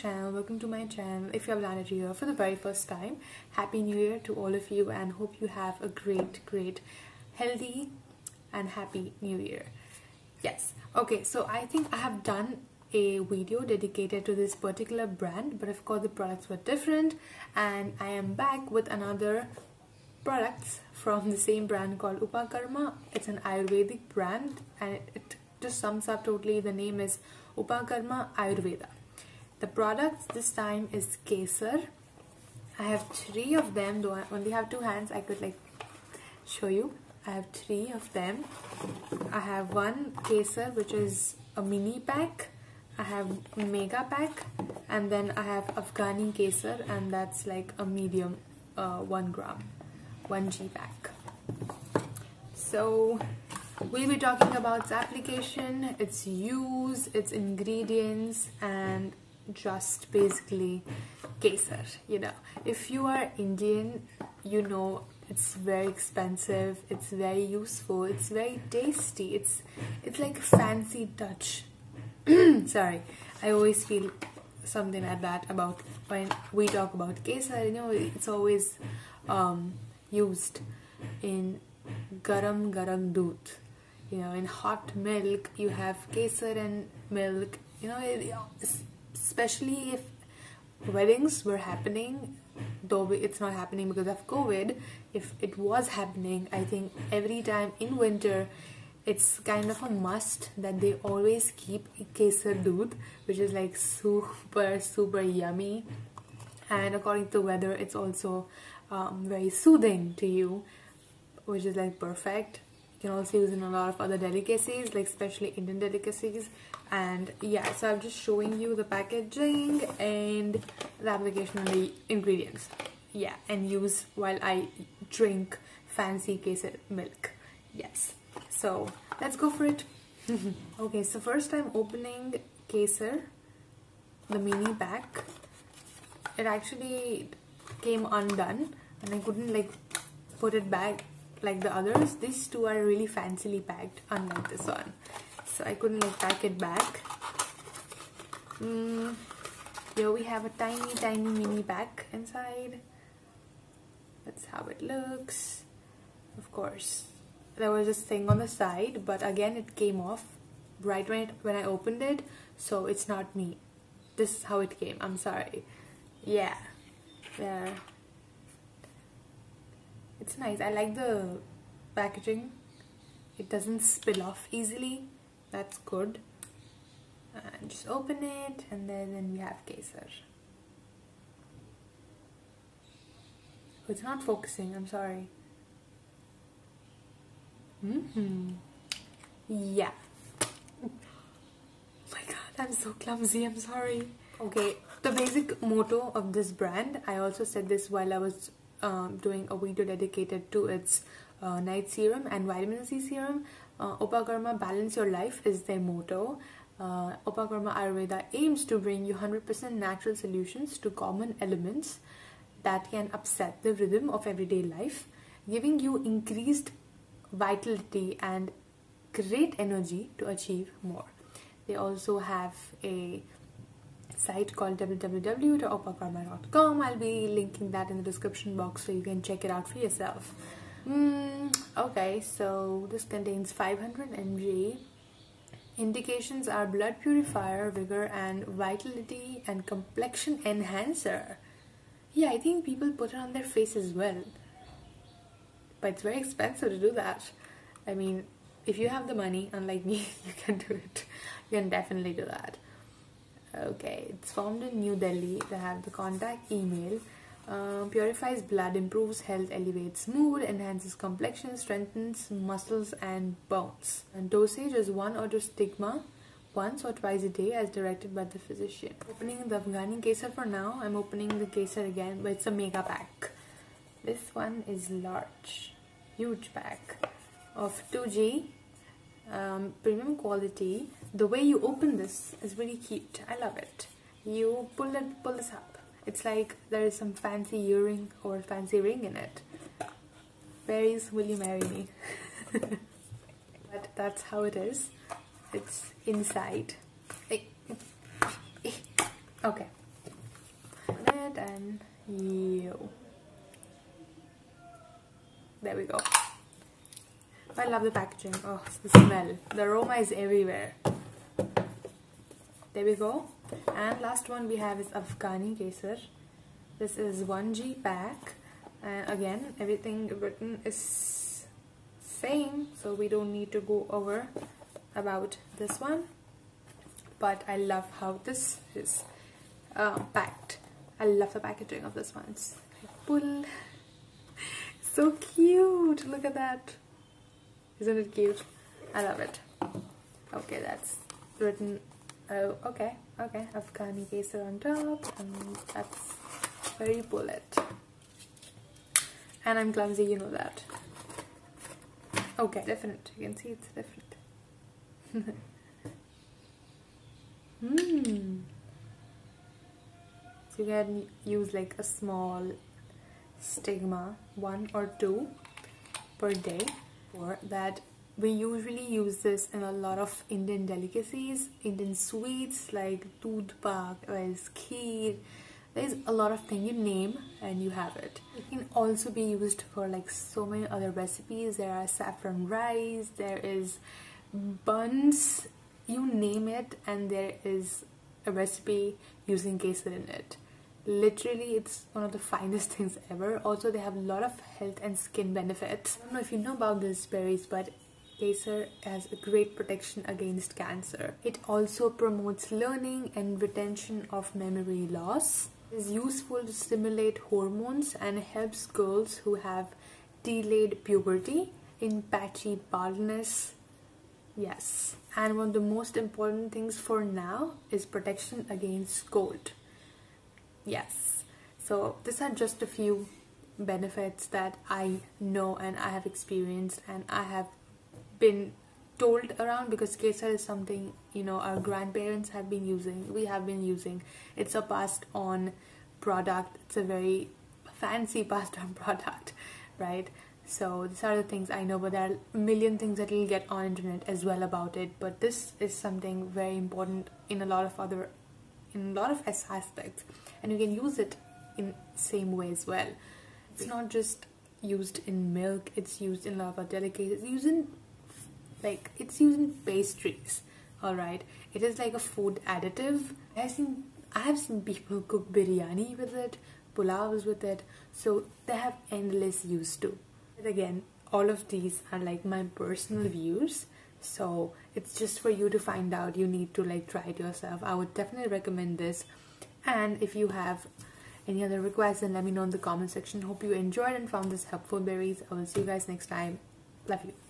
channel welcome to my channel if you have landed here for the very first time happy new year to all of you and hope you have a great great healthy and happy new year. Yes okay so i think i have done a video dedicated to this particular brand but of course the products were different and i am back with another products from the same brand called upakarma it's an ayurvedic brand and it, it just sums up totally. The name is upakarma ayurveda the products this time is Kesar. I have three of them, though I only have two hands. I could like show you. I have three of them. I have one Kesar, which is a mini pack. I have mega pack, and then I have Afghani Kesar, and that's like a medium, uh, one gram, one G pack. So we'll be talking about its application, its use, its ingredients, and just basically kesar you know. If you are indian you know it's very expensive it's very useful it's very tasty it's it's like a fancy touch. Sorry i always feel something like that about when we talk about kesar you know it's always um, used in garam garam doodh. You know in hot milk you have kesar and milk you know especially if weddings were happening though it's not happening because of covid if it was happening i think every time in winter it's kind of a must that they always keep kesar doodh which is like super super yummy. And according to weather it's also um, very soothing to you which is like perfect can also use in a lot of other delicacies like especially indian delicacies. And yeah so i'm just showing you the packaging and the application and the ingredients. Yeah and use while i drink fancy kesar milk. Yes. So let's go for it. Okay so first i'm opening kesar the mini pack. It actually came undone and i couldn't like put it back like the others these two are really fancily packed unlike this one. So I couldn't like pack it back. Mm, here we have a tiny tiny mini pack inside. That's how it looks. Of course there was this thing on the side but again it came off right when, it, when I opened it so it's not me. This is how it came. I'm sorry. Yeah. There it's nice. I like the packaging. It doesn't spill off easily. That's good. And just open it and then, then we have kesar. Oh, it's not focusing. I'm sorry. Mm hmm yeah. Oh my god I'm so clumsy. I'm sorry. Okay. The basic motto of this brand I also said this while I was um, doing a video dedicated to its uh, night serum and vitamin C serum uh, Upakarma Balance Your Life is their motto. Uh, Upakarma Ayurveda aims to bring you 100% natural solutions to common elements that can upset the rhythm of everyday life, giving you increased vitality and great energy to achieve more. They also have a site called www.upakarma.com. I'll be linking that in the description box so you can check it out for yourself. Mm, okay, so this contains 500 mg. Indications are blood purifier, vigor and vitality, and complexion enhancer. Yeah, I think people put it on their face as well. But it's very expensive to do that. I mean, if you have the money, unlike me, you can do it. You can definitely do that. Okay, it's formed in New Delhi. They have the contact email uh, purifies blood, improves health, elevates mood, enhances complexion, strengthens muscles and bones. And dosage is one or two stigma once or twice a day as directed by the physician. Opening the Afghani Kesar for now. I'm opening the Kesar again, but it's a mega pack. This one is large, huge pack of 2G um, premium quality. The way you open this is really cute. I love it. You pull it, pull this up it's like there is some fancy earring or fancy ring in it. Where is Will You Marry Me? but that's how it is. It's inside. Okay. and yo there we go I love the packaging. Oh the smell. The aroma is everywhere. There we go. And last one we have is Afghani Kesar. This is 1g pack. And again everything written is same so we don't need to go over about this one. But I love how this is uh, packed. I love the packaging of this one. It's pull so cute. Look at that isn't it cute? I love it. Okay that's written oh okay okay. Afghani Kesar on top and that's very bullet. And I'm clumsy you know that. Okay different you can see it's different hmm. So you can use like a small stigma one or two per day that we usually use this in a lot of Indian delicacies, Indian sweets like doodh pak, as kheer. There's a lot of things you name and you have it. It can also be used for like so many other recipes. There are saffron rice, there is buns, you name it, and there is a recipe using kesar in it literally it's one of the finest things ever also they have a lot of health and skin benefits i don't know if you know about these berries but kesar has a great protection against cancer. It also promotes learning and retention of memory loss. It is useful to stimulate hormones and helps girls who have delayed puberty in patchy baldness. Yes. And one of the most important things for now is protection against cold. Yes. So these are just a few benefits that I know and I have experienced and I have been told around because kesar is something you know our grandparents have been using we have been using. It's a passed on product. It's a very fancy passed on product right? So these are the things i know but there are a million things that you'll get on internet as well about it. But this is something very important in a lot of other in a lot of aspects and you can use it in same way as well. It's not just used in milk it's used in a lot of delicacies it's used in like it's using pastries all right it is like a food additive. I have seen i have seen people cook biryani with it pulavs with it so they have endless use too. But again all of these are like my personal views so it's just for you to find out. You need to like try it yourself. I would definitely recommend this. And if you have any other requests then let me know in the comment section. Hope you enjoyed and found this helpful berries. I will see you guys next time. Love you